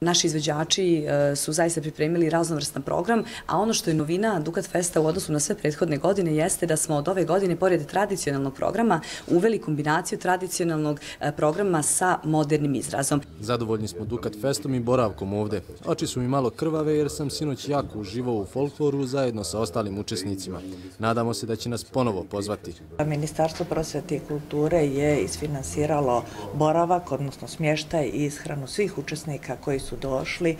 Naši izveđači e, su zaista pripremili raznovrstan program, a ono što je novina Dukat Festa u odnosu na sve prethodne godine jeste da smo od ove godine, pored tradicionalnog programa, uveli kombinaciju tradicionalnog e, programa sa modernim izrazom. Zadovoljni smo Dukat Festom i boravkom ovde. Oči su mi malo krvave jer sam sinoć jako uživao u folkloru zajedno sa ostalim učesnicima. Nadamo se da će nas ponovo pozvati. Ministarstvo prosvete i kulture je isfinansiralo boravak, odnosno smještaj i ishranu svih učesnika koji su došli.